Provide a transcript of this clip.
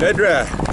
Fedra.